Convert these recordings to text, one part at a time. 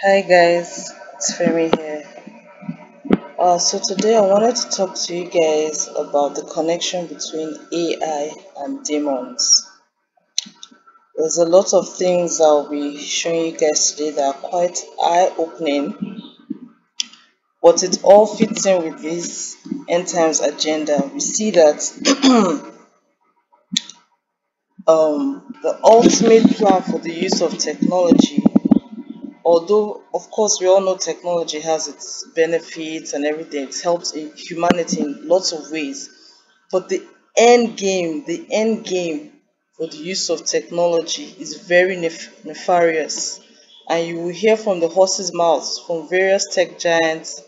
Hi guys, it's Femi here. Uh, so today I wanted to talk to you guys about the connection between AI and demons. There's a lot of things I'll be showing you guys today that are quite eye-opening, but it all fits in with this end times agenda. We see that um, the ultimate plan for the use of technology although of course we all know technology has its benefits and everything it helps in humanity in lots of ways. But the end game the end game for the use of technology is very nef- nefarious. And you will hear from the horse's mouths from various tech giants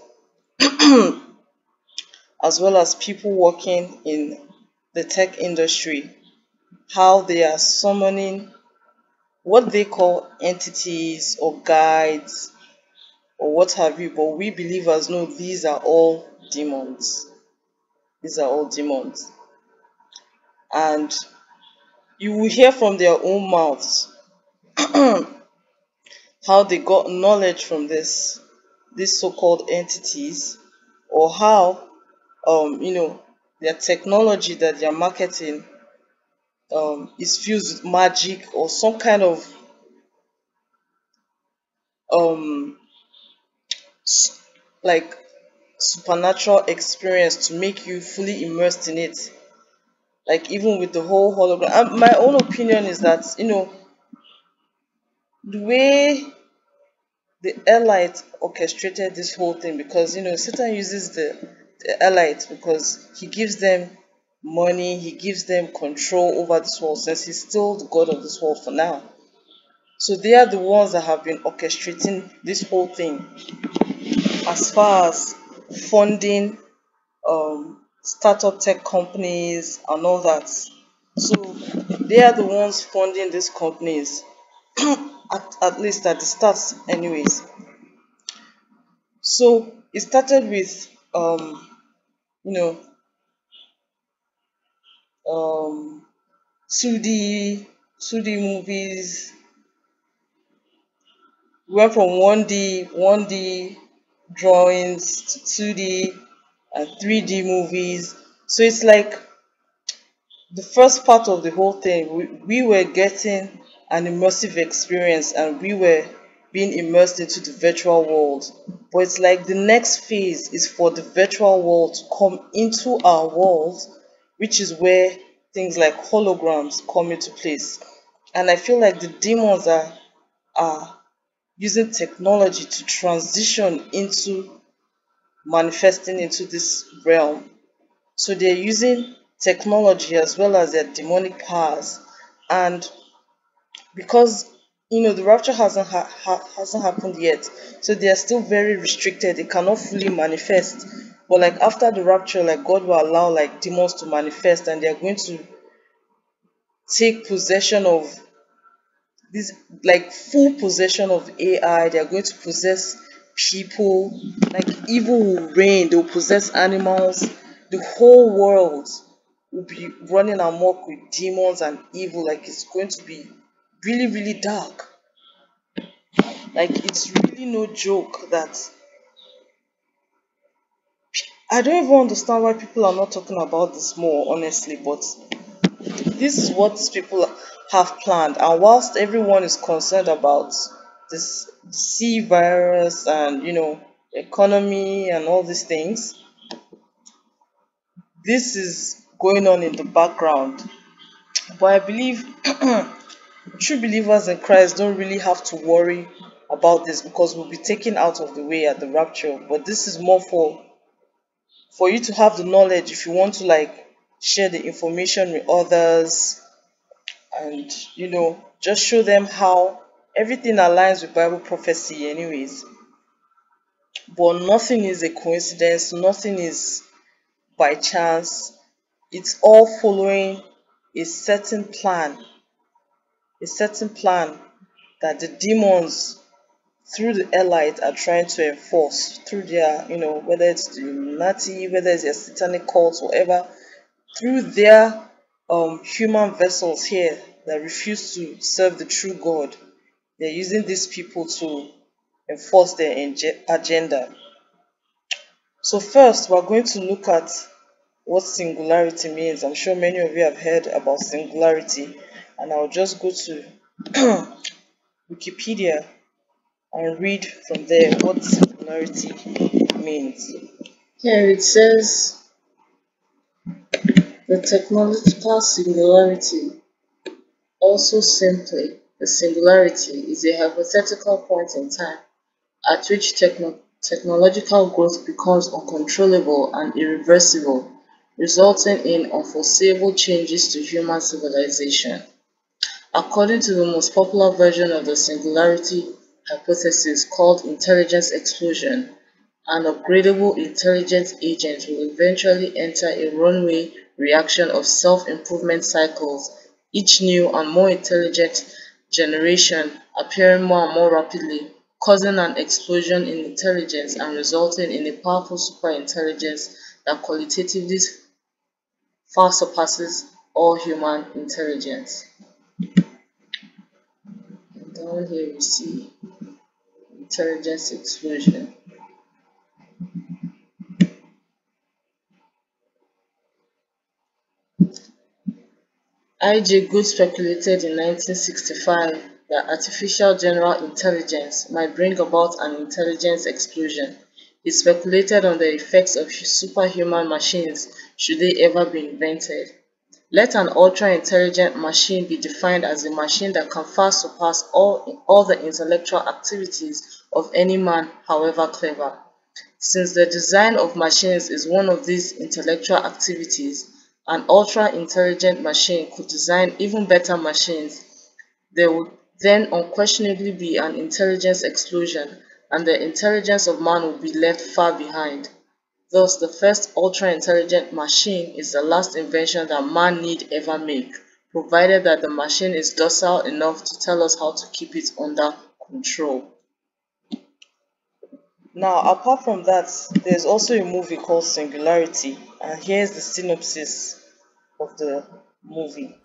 as well as people working in the tech industry how they are summoning what they call entities or guides or what have you, but we believers know these are all demons. These are all demons. And you will hear from their own mouths how they got knowledge from this these so-called entities or how um you know their technology that they're marketing um is fused with magic or some kind of um like supernatural experience to make you fully immersed in it. Like even with the whole hologram. My own opinion is that you know the way the elite orchestrated this whole thing because you know satan uses the, the elite because he gives them money he gives them control over this world since he's still the god of this world for now so they are the ones that have been orchestrating this whole thing as far as funding um, startup tech companies and all that. So they are the ones funding these companies, at, at least at the start, anyways. So it started with, um, you know, um, 2D, 2D movies. We went from 1D, 1D drawings to 2D and 3D movies. So it's like the first part of the whole thing, we, we were getting an immersive experience and we were being immersed into the virtual world. But it's like the next phase is for the virtual world to come into our world, which is where things like holograms come into place. And I feel like the demons are, are using technology to transition into manifesting into this realm. So they're using technology as well as their demonic powers. And because you know the rapture hasn't ha- ha- hasn't happened yet, so they are still very restricted. They cannot fully manifest. But like after the rapture, like God will allow like demons to manifest, and they are going to take possession of this like full possession of AI. They are going to possess people. Like evil will reign. They will possess animals. The whole world will be running amok with demons and evil. Like it's going to be really, really dark. Like it's really no joke that I don't even understand why people are not talking about this more, honestly. But this is what people have planned and whilst everyone is concerned about this C virus and you know economy and all these things this is going on in the background but i believe true believers in christ don't really have to worry about this because we'll be taken out of the way at the rapture but this is more for for you to have the knowledge if you want to like share the information with others and you know just show them how everything aligns with bible prophecy anyways. But nothing is a coincidence nothing is by chance. It's all following a certain plan a certain plan that the demons through the elite are trying to enforce through their you know whether it's the illuminati whether it's their satanic cults whatever through their um, human vessels here that refuse to serve the true God, they're using these people to enforce their agenda. So first, we're going to look at what singularity means. I'm sure many of you have heard about singularity, and I'll just go to Wikipedia and read from there what singularity means. Here it says the technological singularity, also simply the singularity, is a hypothetical point in time at which techno technological growth becomes uncontrollable and irreversible, resulting in unforeseeable changes to human civilization. According to the most popular version of the singularity hypothesis called intelligence explosion, an upgradable intelligent agent will eventually enter a runway reaction of self-improvement cycles, each new and more intelligent generation appearing more and more rapidly, causing an explosion in intelligence and resulting in a powerful superintelligence that qualitatively far surpasses all human intelligence. Down here we see intelligence explosion. I.J. Good speculated in 1965 that artificial general intelligence might bring about an intelligence explosion. He speculated on the effects of superhuman machines should they ever be invented. Let an ultra-intelligent machine be defined as a machine that can far surpass all, all the intellectual activities of any man, however clever. Since the design of machines is one of these intellectual activities, an ultra-intelligent machine could design even better machines. There would then unquestionably be an intelligence explosion and the intelligence of man would be left far behind. Thus, the first ultra-intelligent machine is the last invention that man need ever make, provided that the machine is docile enough to tell us how to keep it under control. Now, apart from that, there's also a movie called Singularity, and here's the synopsis of the movie.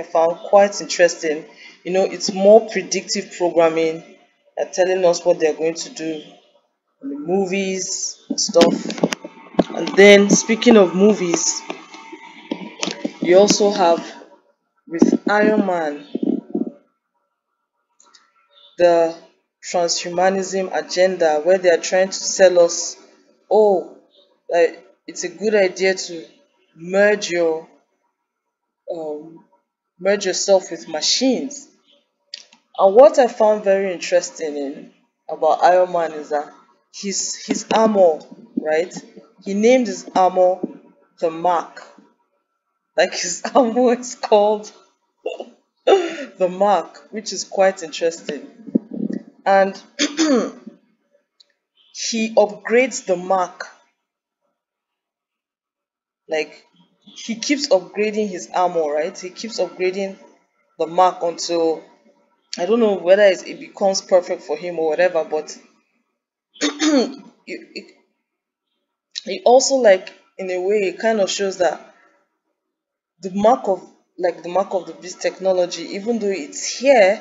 I found quite interesting. You know, it's more predictive programming telling us what they're going to do in the movies and stuff. And then, speaking of movies, you also have with Iron Man the transhumanism agenda where they are trying to sell us, oh, like it's a good idea to merge your um, merge yourself with machines. And what I found very interesting in about Iron Man is that his his armor, right? He named his armor the Mark. Like his armor is called the Mark, which is quite interesting. And he upgrades the Mark. Like he keeps upgrading his armor, right? He keeps upgrading the mark until I don't know whether it becomes perfect for him or whatever, but it, it, it also like in a way it kind of shows that the mark of like the mark of the beast technology, even though it's here,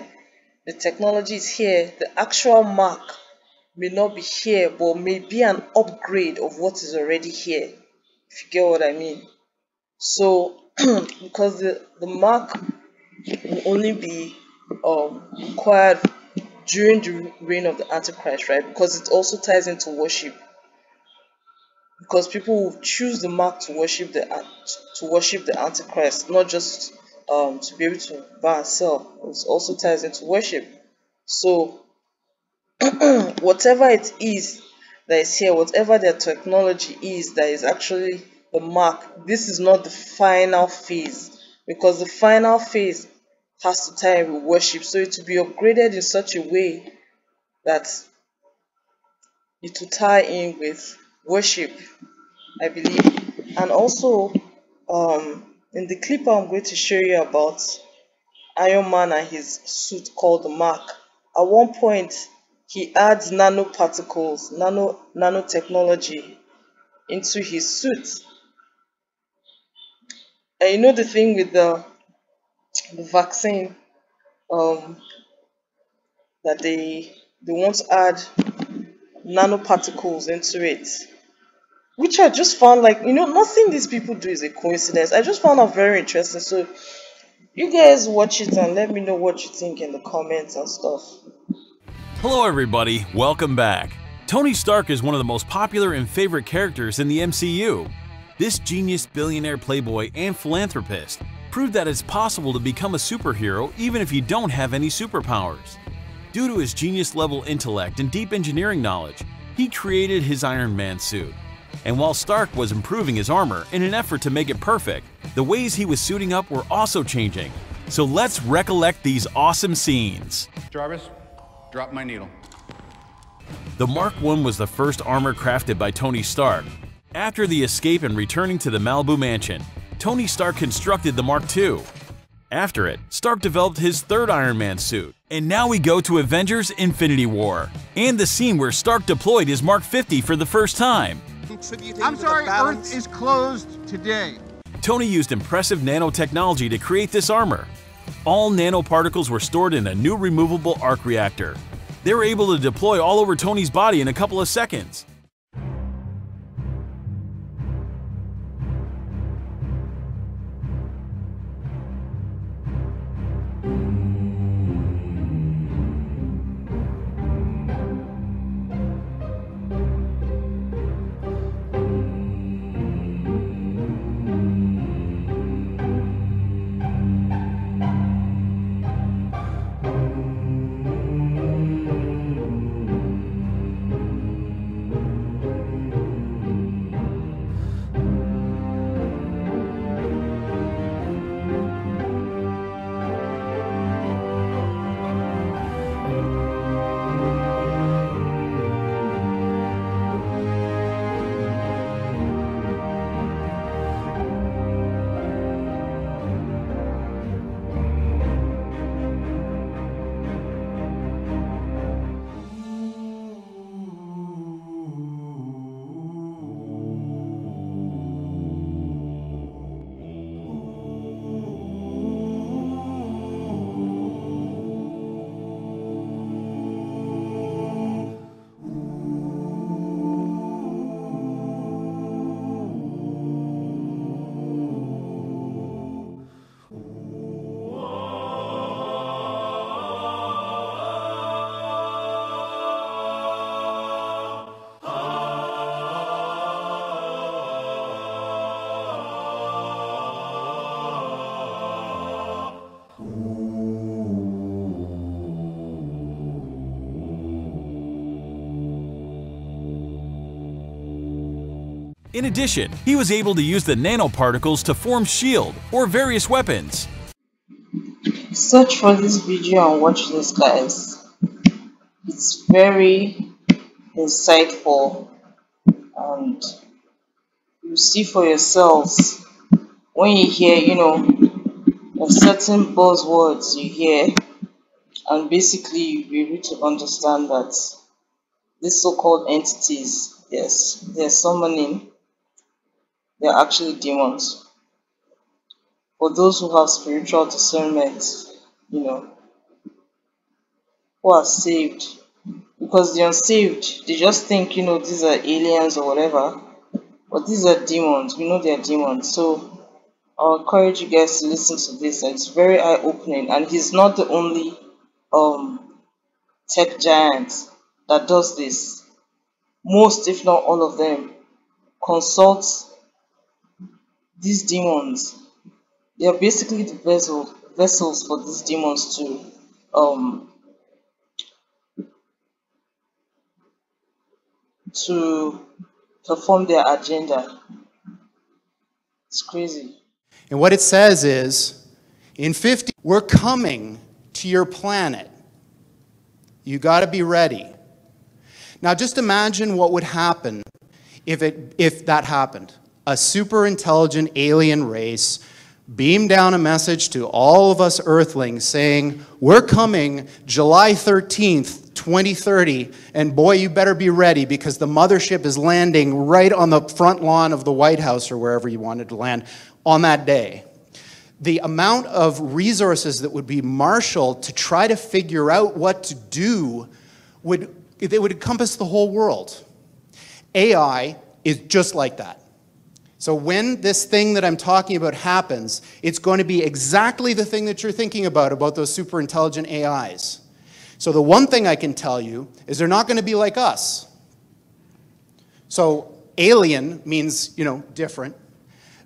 the technology is here, the actual mark may not be here, but may be an upgrade of what is already here. If you get what I mean. So, because the, the mark will only be um, required during the reign of the Antichrist, right? Because it also ties into worship. Because people will choose the mark to worship the to worship the Antichrist, not just um, to be able to buy and sell. It also ties into worship. So, whatever it is that is here, whatever their technology is that is actually the mark, this is not the final phase because the final phase has to tie in with worship. So it will be upgraded in such a way that it will tie in with worship, I believe. And also, um, in the clip I'm going to show you about Iron Man and his suit called the Mark, at one point he adds nanoparticles, nano nanotechnology into his suit. And you know the thing with the, the vaccine, um, that they they want to add nanoparticles into it, which I just found like you know nothing these people do is a coincidence. I just found out very interesting. So you guys watch it and let me know what you think in the comments and stuff. Hello, everybody. Welcome back. Tony Stark is one of the most popular and favorite characters in the MCU. This genius billionaire playboy and philanthropist proved that it's possible to become a superhero even if you don't have any superpowers. Due to his genius-level intellect and deep engineering knowledge, he created his Iron Man suit. And while Stark was improving his armor in an effort to make it perfect, the ways he was suiting up were also changing. So let's recollect these awesome scenes. Jarvis, Drop my needle. The Mark I was the first armor crafted by Tony Stark. After the escape and returning to the Malibu mansion, Tony Stark constructed the Mark II. After it, Stark developed his third Iron Man suit. And now we go to Avengers Infinity War, and the scene where Stark deployed his Mark 50 for the first time. I'm sorry, Earth is closed today. Tony used impressive nanotechnology to create this armor, all nanoparticles were stored in a new removable arc reactor. They were able to deploy all over Tony's body in a couple of seconds. In addition, he was able to use the nanoparticles to form SHIELD or various weapons. Search for this video and watch this guys. It's very insightful and you see for yourselves when you hear, you know, certain buzzwords you hear and basically you'll be able to understand that these so-called entities, yes, they're summoning they're actually demons. For those who have spiritual discernment, you know, who are saved, because the unsaved, they just think, you know, these are aliens or whatever, but these are demons. We know they are demons. So I'll encourage you guys to listen to this. It's very eye opening, and he's not the only um, tech giant that does this. Most, if not all of them, consult these demons they are basically the vessel vessels for these demons to um to perform their agenda. It's crazy. And what it says is in 50, we're coming to your planet. You got to be ready. Now, just imagine what would happen if, it, if that happened. A super intelligent alien race beamed down a message to all of us Earthlings saying, We're coming July 13th, 2030, and boy, you better be ready because the mothership is landing right on the front lawn of the White House or wherever you wanted to land on that day. The amount of resources that would be marshaled to try to figure out what to do would, they would encompass the whole world. AI is just like that. So when this thing that I'm talking about happens, it's going to be exactly the thing that you're thinking about, about those super intelligent AIs. So the one thing I can tell you is they're not going to be like us. So alien means, you know, different.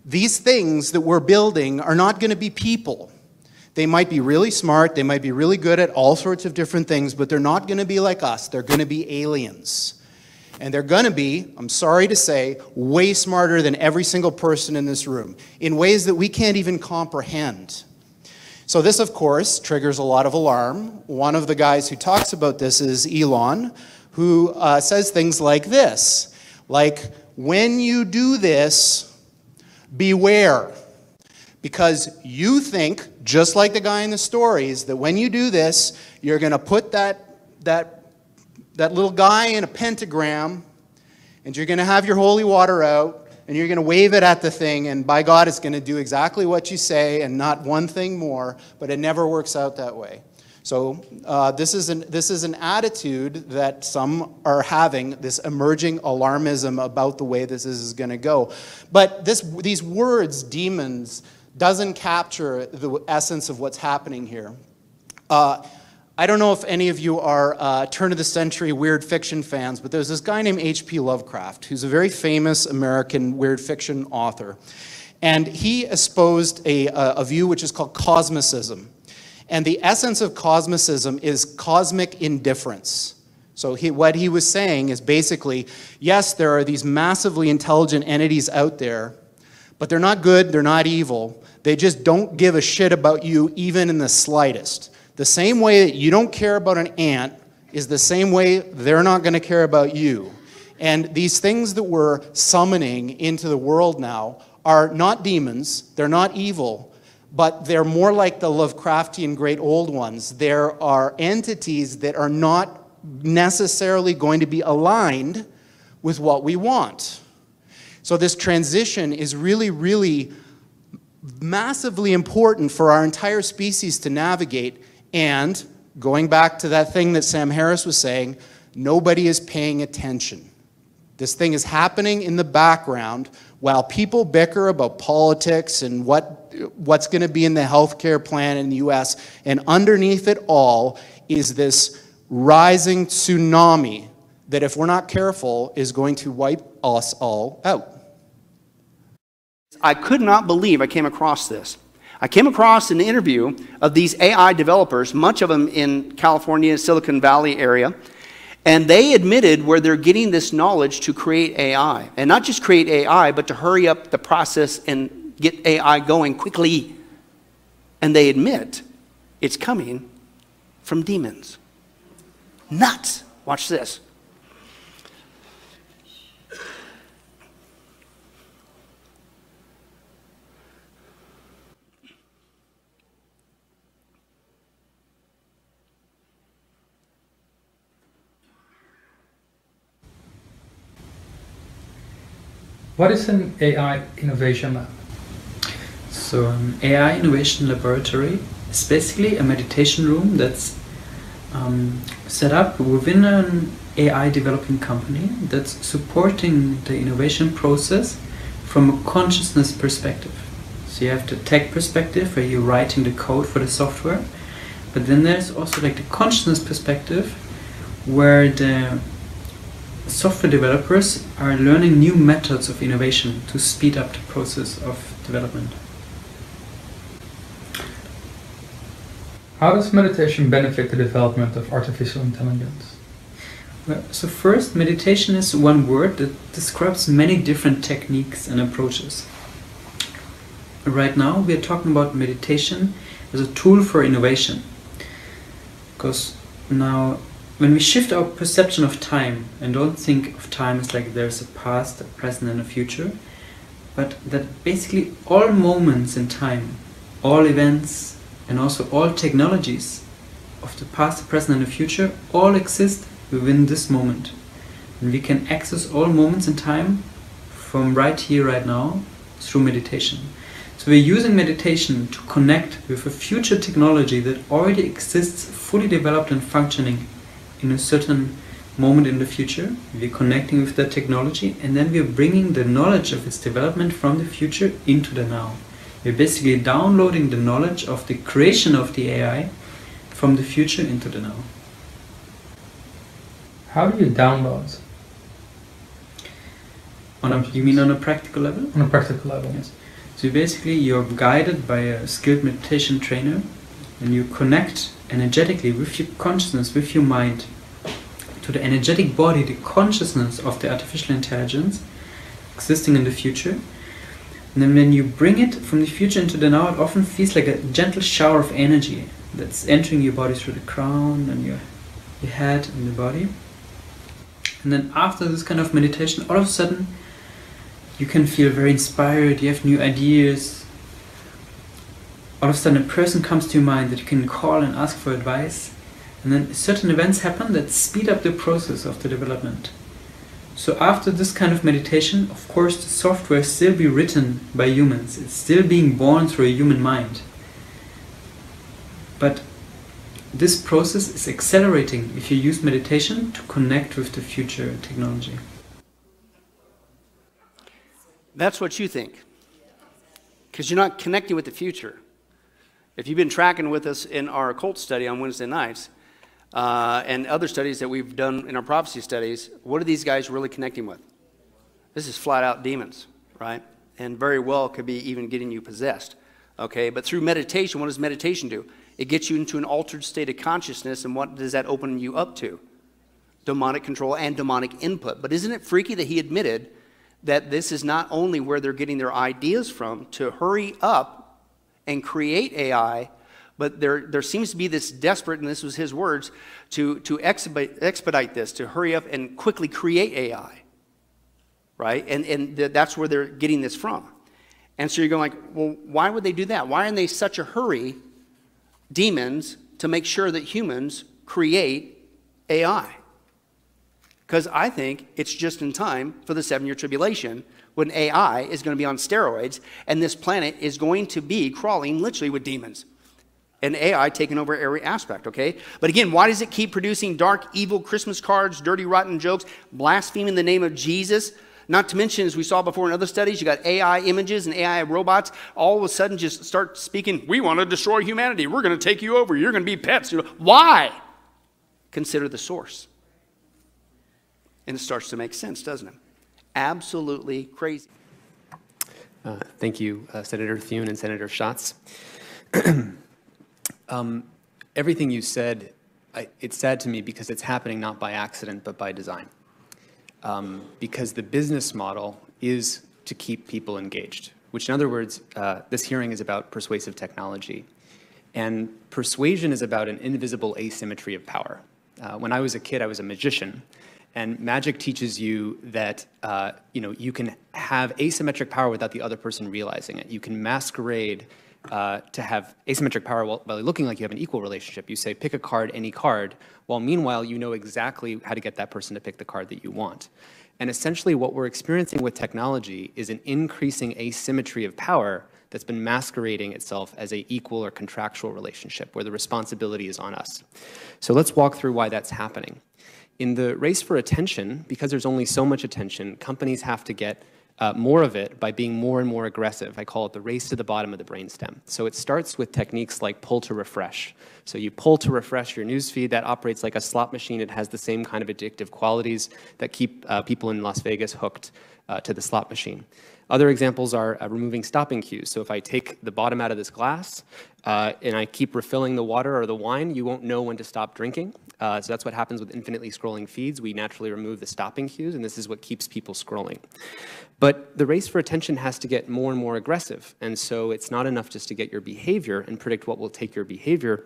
These things that we're building are not going to be people. They might be really smart, they might be really good at all sorts of different things, but they're not going to be like us. They're going to be aliens. And they're going to be, I'm sorry to say, way smarter than every single person in this room in ways that we can't even comprehend. So, this, of course, triggers a lot of alarm. One of the guys who talks about this is Elon, who uh, says things like this like, when you do this, beware. Because you think, just like the guy in the stories, that when you do this, you're going to put that, that that little guy in a pentagram, and you're going to have your holy water out, and you're going to wave it at the thing, and by God, it's going to do exactly what you say and not one thing more, but it never works out that way. So, uh, this, is an, this is an attitude that some are having, this emerging alarmism about the way this is going to go. But this, these words, demons, doesn't capture the essence of what's happening here. Uh, I don't know if any of you are uh, turn of the century weird fiction fans, but there's this guy named H.P. Lovecraft, who's a very famous American weird fiction author. And he espoused a, a view which is called cosmicism. And the essence of cosmicism is cosmic indifference. So he, what he was saying is basically, yes, there are these massively intelligent entities out there, but they're not good, they're not evil. They just don't give a shit about you even in the slightest. The same way that you don't care about an ant is the same way they're not going to care about you. And these things that we're summoning into the world now are not demons, they're not evil, but they're more like the Lovecraftian great old ones. There are entities that are not necessarily going to be aligned with what we want. So, this transition is really, really massively important for our entire species to navigate and going back to that thing that Sam Harris was saying, nobody is paying attention. This thing is happening in the background while people bicker about politics and what, what's going to be in the healthcare plan in the US. And underneath it all is this rising tsunami that, if we're not careful, is going to wipe us all out. I could not believe I came across this. I came across an interview of these AI developers, much of them in California, Silicon Valley area, and they admitted where they're getting this knowledge to create AI. And not just create AI, but to hurry up the process and get AI going quickly. And they admit it's coming from demons. Nuts. Watch this. What is an AI innovation lab? So an AI innovation laboratory is basically a meditation room that's um, set up within an AI developing company that's supporting the innovation process from a consciousness perspective. So you have the tech perspective where you're writing the code for the software, but then there's also like the consciousness perspective where the software developers are learning new methods of innovation to speed up the process of development. How does meditation benefit the development of artificial intelligence? Well, so first, meditation is one word that describes many different techniques and approaches. Right now, we are talking about meditation as a tool for innovation. Because now, when we shift our perception of time and don't think of time as like there's a past, a present, and a future, but that basically all moments in time, all events, and also all technologies of the past, the present, and the future all exist within this moment. And we can access all moments in time from right here, right now, through meditation. So we're using meditation to connect with a future technology that already exists, fully developed and functioning in a certain moment in the future. We're connecting with that technology and then we're bringing the knowledge of its development from the future into the now. We're basically downloading the knowledge of the creation of the AI from the future into the now. How do you download? On a, you mean on a practical level? On a practical level. Yes. So basically, you're guided by a skilled meditation trainer, and you connect energetically with your consciousness, with your mind, to the energetic body, the consciousness of the artificial intelligence existing in the future. And then when you bring it from the future into the now, it often feels like a gentle shower of energy that's entering your body through the crown and your, your head and the body. And then after this kind of meditation, all of a sudden, you can feel very inspired, you have new ideas. All of a sudden, a person comes to your mind that you can call and ask for advice. And then certain events happen that speed up the process of the development. So after this kind of meditation, of course, the software still be written by humans. It's still being born through a human mind. But this process is accelerating if you use meditation to connect with the future technology. That's what you think. Because you're not connecting with the future. If you've been tracking with us in our occult study on Wednesday nights, uh, and other studies that we've done in our prophecy studies, what are these guys really connecting with? This is flat out demons, right? And very well could be even getting you possessed. Okay, but through meditation, what does meditation do? It gets you into an altered state of consciousness, and what does that open you up to? Demonic control and demonic input. But isn't it freaky that he admitted that this is not only where they're getting their ideas from to hurry up and create AI, but there, there seems to be this desperate, and this was his words, to, to expedite, expedite this, to hurry up and quickly create AI. Right? And, and th- that's where they're getting this from. And so you're going like, well, why would they do that? Why are they such a hurry, demons, to make sure that humans create AI? Because I think it's just in time for the seven year tribulation when AI is going to be on steroids and this planet is going to be crawling literally with demons and AI taking over every aspect, okay? But again, why does it keep producing dark, evil Christmas cards, dirty, rotten jokes, blaspheming the name of Jesus? Not to mention, as we saw before in other studies, you got AI images and AI robots all of a sudden just start speaking, we want to destroy humanity. We're going to take you over. You're going to be pets. Why? Consider the source. And it starts to make sense, doesn't it? Absolutely crazy. Uh, thank you, uh, Senator Thune and Senator Schatz. um, everything you said, I, it's sad to me because it's happening not by accident but by design. Um, because the business model is to keep people engaged, which, in other words, uh, this hearing is about persuasive technology. And persuasion is about an invisible asymmetry of power. Uh, when I was a kid, I was a magician. And magic teaches you that uh, you know you can have asymmetric power without the other person realizing it. You can masquerade uh, to have asymmetric power while, while, looking like you have an equal relationship. You say, pick a card, any card, while meanwhile you know exactly how to get that person to pick the card that you want. And essentially, what we're experiencing with technology is an increasing asymmetry of power that's been masquerading itself as a equal or contractual relationship where the responsibility is on us. So let's walk through why that's happening. In the race for attention, because there's only so much attention, companies have to get uh, more of it by being more and more aggressive. I call it the race to the bottom of the brainstem. So it starts with techniques like pull to refresh. So you pull to refresh your newsfeed. That operates like a slot machine. It has the same kind of addictive qualities that keep uh, people in Las Vegas hooked. uh, to the slot machine. Other examples are uh, removing stopping cues. So if I take the bottom out of this glass uh, and I keep refilling the water or the wine, you won't know when to stop drinking. Uh, so that's what happens with infinitely scrolling feeds. We naturally remove the stopping cues, and this is what keeps people scrolling. But the race for attention has to get more and more aggressive. And so it's not enough just to get your behavior and predict what will take your behavior.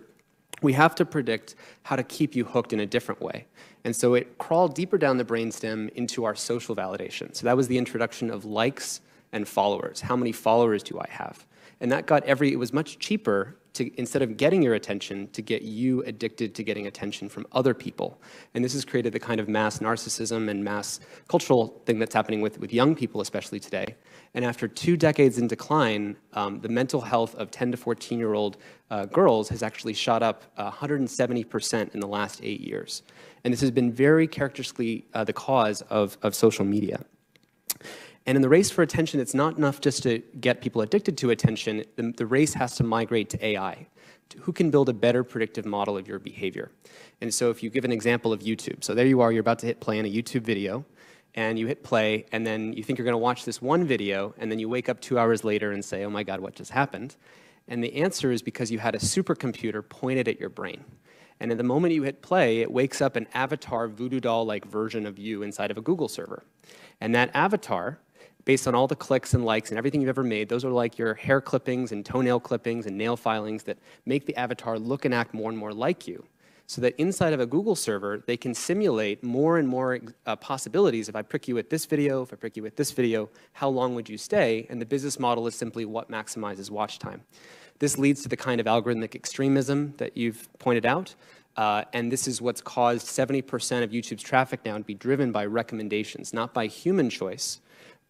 We have to predict how to keep you hooked in a different way. And so it crawled deeper down the brainstem into our social validation. So that was the introduction of likes and followers. How many followers do I have? And that got every, it was much cheaper to, instead of getting your attention, to get you addicted to getting attention from other people. And this has created the kind of mass narcissism and mass cultural thing that's happening with, with young people, especially today. And after two decades in decline, um, the mental health of 10 to 14 year old uh, girls has actually shot up 170% in the last eight years. And this has been very characteristically uh, the cause of, of social media. And in the race for attention, it's not enough just to get people addicted to attention. The, the race has to migrate to AI. To who can build a better predictive model of your behavior? And so if you give an example of YouTube, so there you are, you're about to hit play on a YouTube video, and you hit play, and then you think you're going to watch this one video, and then you wake up two hours later and say, oh my God, what just happened? And the answer is because you had a supercomputer pointed at your brain. And at the moment you hit play, it wakes up an avatar voodoo doll like version of you inside of a Google server. And that avatar based on all the clicks and likes and everything you've ever made. Those are like your hair clippings and toenail clippings and nail filings that make the avatar look and act more and more like you. So that inside of a Google server, they can simulate more and more uh, possibilities. If I prick you with this video, if I prick you with this video, how long would you stay? And the business model is simply what maximizes watch time. This leads to the kind of algorithmic extremism that you've pointed out. Uh, and this is what's caused 70% of YouTube's traffic now to be driven by recommendations, not by human choice,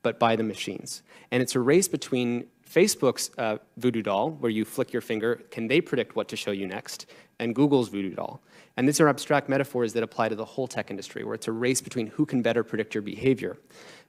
but by the machines. And it's a race between Facebook's uh, voodoo doll, where you flick your finger, can they predict what to show you next, and Google's voodoo doll. And these are abstract metaphors that apply to the whole tech industry, where it's a race between who can better predict your behavior.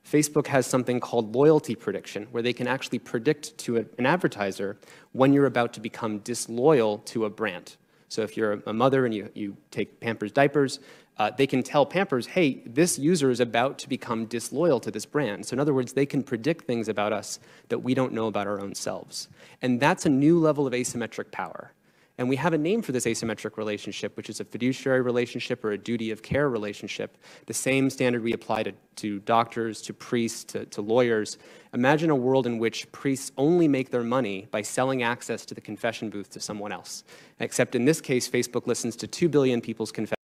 Facebook has something called loyalty prediction, where they can actually predict to an advertiser when you're about to become disloyal to a brand. So if you're a mother and you, you take Pampers diapers, uh, they can tell Pampers, hey, this user is about to become disloyal to this brand. So in other words, they can predict things about us that we don't know about our own selves. And that's a new level of asymmetric power. And we have a name for this asymmetric relationship, which is a fiduciary relationship or a duty of care relationship. The same standard we apply to, to doctors, to priests, to, to lawyers. Imagine a world in which priests only make their money by selling access to the confession booth to someone else. Except in this case, Facebook listens to 2 billion people's confession.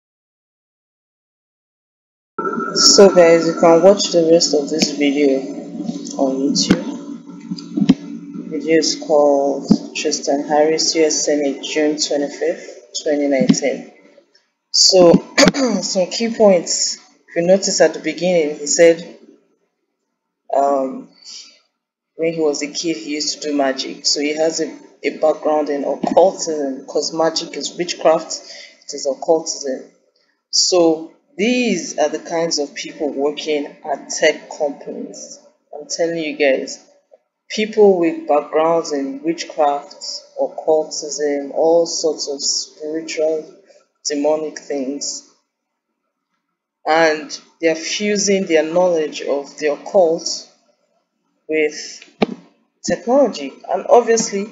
So guys, you can watch the rest of this video on YouTube. Video is called Tristan Harris US Senate June 25th, 2019. So some key points. If you notice at the beginning, he said um, when he was a kid he used to do magic. So he has a, a background in occultism because magic is witchcraft, it is occultism. So these are the kinds of people working at tech companies. I'm telling you guys, people with backgrounds in witchcraft, occultism, all sorts of spiritual, demonic things. And they're fusing their knowledge of the occult with technology. And obviously,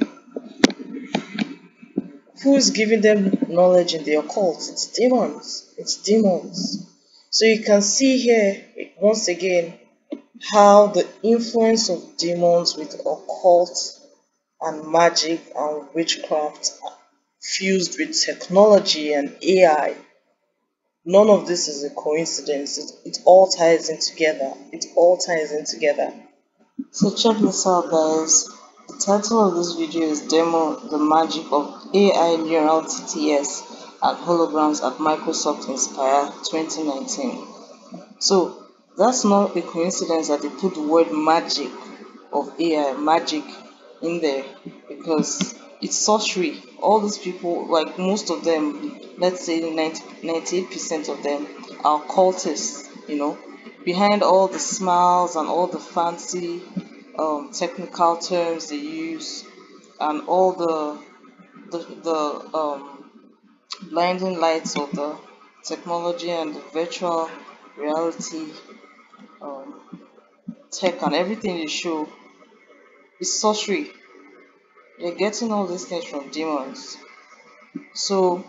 who's giving them knowledge in the occult? It's demons it's demons. So you can see here, once again, how the influence of demons with occult and magic and witchcraft fused with technology and AI. None of this is a coincidence. It, it all ties in together. It all ties in together. So check this out guys. The title of this video is Demo the Magic of AI Neural TTS and holograms at Microsoft Inspire 2019. So that's not a coincidence that they put the word magic of AI, magic in there because it's sorcery. All these people, like most of them, let's say 90, 98% of them are cultists, you know. Behind all the smiles and all the fancy um, technical terms they use and all the the, the um, blinding lights of the technology and the virtual reality um, tech and everything they show is sorcery. They're getting all these things from demons. So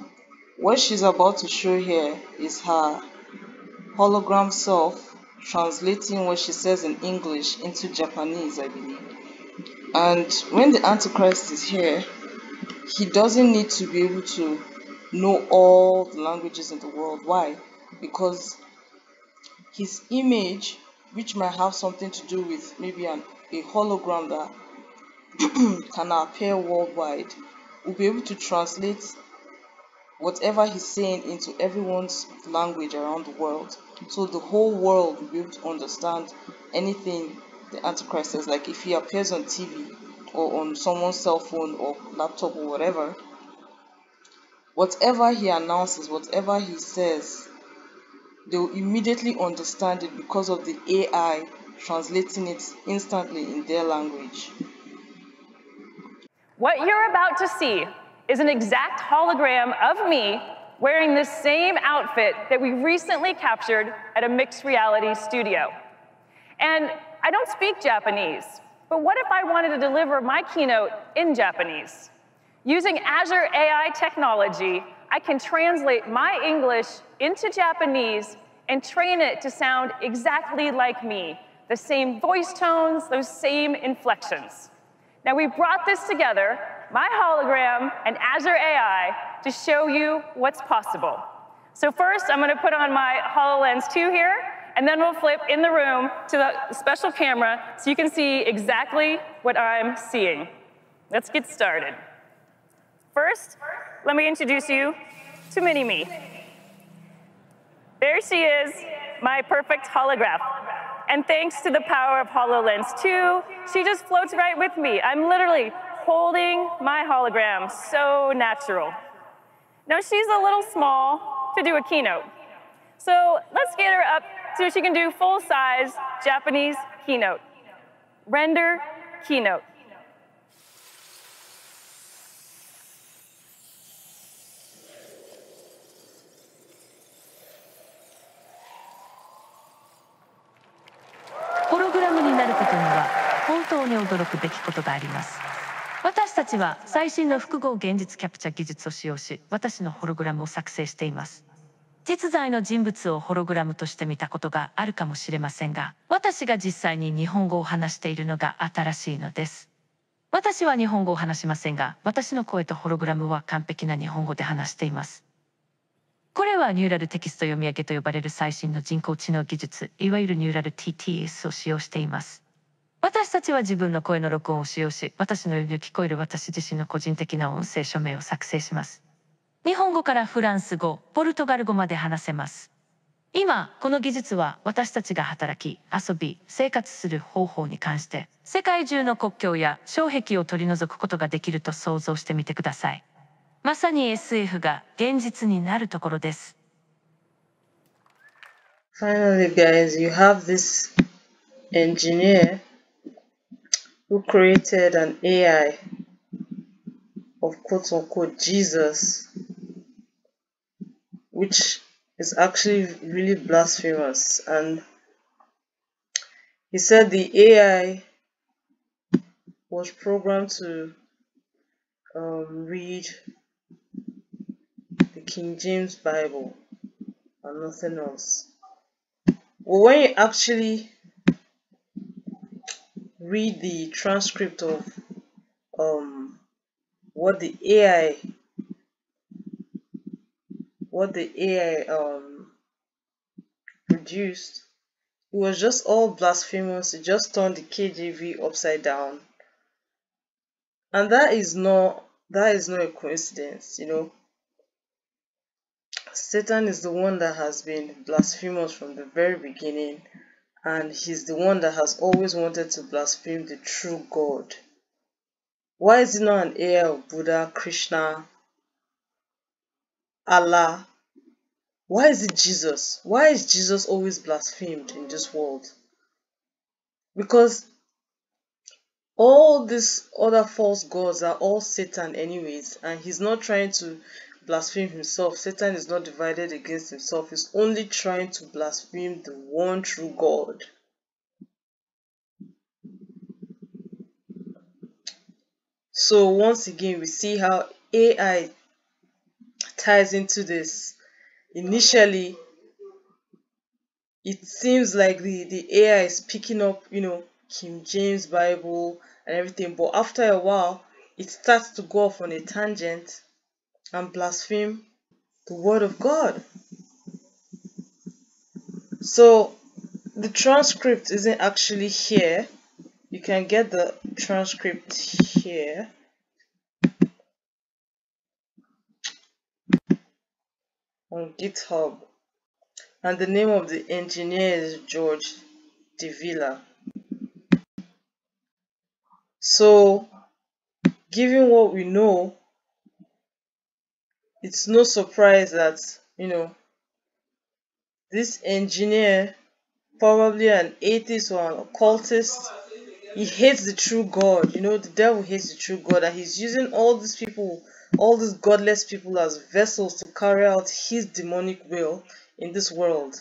what she's about to show here is her hologram self translating what she says in English into Japanese, I believe. And when the Antichrist is here, he doesn't need to be able to know all the languages in the world. Why? Because his image, which might have something to do with maybe an, a hologram that can appear worldwide, will be able to translate whatever he's saying into everyone's language around the world. So the whole world will be able to understand anything the Antichrist says. Like if he appears on TV or on someone's cell phone or laptop or whatever, whatever he announces, whatever he says, they will immediately understand it because of the AI translating it instantly in their language. What you're about to see is an exact hologram of me wearing the same outfit that we recently captured at a mixed reality studio. And I don't speak Japanese, but what if I wanted to deliver my keynote in Japanese? Using Azure AI technology, I can translate my English into Japanese and train it to sound exactly like me, the same voice tones, those same inflections. Now we brought this together my hologram, and Azure AI to show you what's possible. So first, I'm gonna put on my HoloLens 2 here, and then we'll flip in the room to the special camera so you can see exactly what I'm seeing. Let's get started. First, let me introduce you to Mini-Me. There she is, my perfect holograph. And thanks to the power of HoloLens 2, she just floats right with me. I'm literally holding my hologram so natural. Now she's a little small to do a keynote. So let's get her up so she can do full-size Japanese keynote. Render keynote. ホログラムになることには本当に驚くべきことがあります。私たちは最新の複合現実キャプチャ技術を使用し私のホログラムを作成しています実在の人物をホログラムとして見たことがあるかもしれませんが私が実際に日本語を話しているのが新しいのです。私は日本語を話しませんが私の声とホログラムは完璧な日本語で話しています。これはニューラルテキスト読み上げと呼ばれる最新の人工知能技術いわゆるニューラル TTS を使用しています。私たちは自分の声の録音を使用し、私のように聞こえる私自身の個人的な音声署名を作成します。日本語からフランス語、ポルトガル語まで話せます。今、この技術は私たちが働き、遊び、生活する方法に関して、世界中の国境や障壁を取り除くことができると想像してみてください。まさに SF が現実になるところです。Finally, guys, you have this engineer who created an AI of quote unquote Jesus, which is actually really blasphemous. And he said the AI was programmed to um, read the King James Bible and nothing else. Well, when you actually read the transcript of um, what the AI what the AI um, produced. It was just all blasphemous. It just turned the KJV upside down. And that is not that is not a coincidence, you know. Satan is the one that has been blasphemous from the very beginning and he's the one that has always wanted to blaspheme the true God. Why is he not an heir of Buddha, Krishna, Allah? Why is it Jesus? Why is Jesus always blasphemed in this world? Because all these other false gods are all Satan, anyways, and he's not trying to blaspheme himself. Satan is not divided against himself, he's only trying to blaspheme the one true God. So, once again, we see how AI ties into this Initially, it seems like the, the AI is picking up, you know, King James Bible and everything, but after a while, it starts to go off on a tangent and blaspheme the word of God. So the transcript isn't actually here. You can get the transcript here. On GitHub. And the name of the engineer is George Davila. So, given what we know, it's no surprise that, you know, this engineer, probably an atheist or an occultist, he hates the true God. You know, the devil hates the true God, and he's using all these people, all these godless people, as vessels to carry out his demonic will in this world.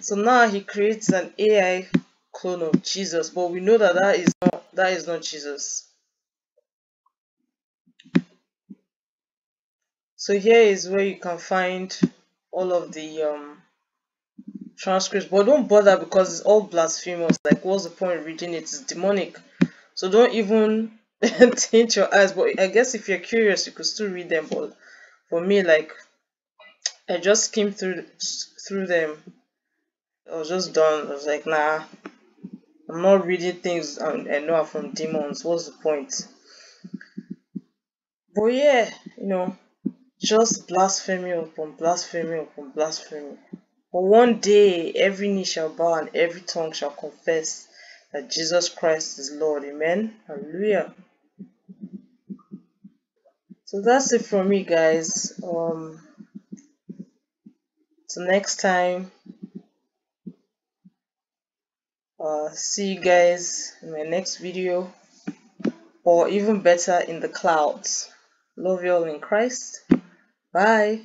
So now he creates an AI clone of Jesus, but we know that that is not that is not Jesus. So here is where you can find all of the um, transcripts, but don't bother because it's all blasphemous. Like, what's the point reading it? It's demonic. So don't even taint your eyes. But I guess if you're curious, you could still read them. But for me, like, I just skimmed through through them. I was just done. I was like, nah, I'm not reading things I know are from demons. What's the point? But yeah, you know, just blasphemy upon blasphemy upon blasphemy. But one day every knee shall bow and every tongue shall confess that Jesus Christ is Lord. Amen. Hallelujah. So that's it from me, guys. Um, so next time, uh, see you guys in my next video, or even better, in the clouds. Love you all in Christ. Bye.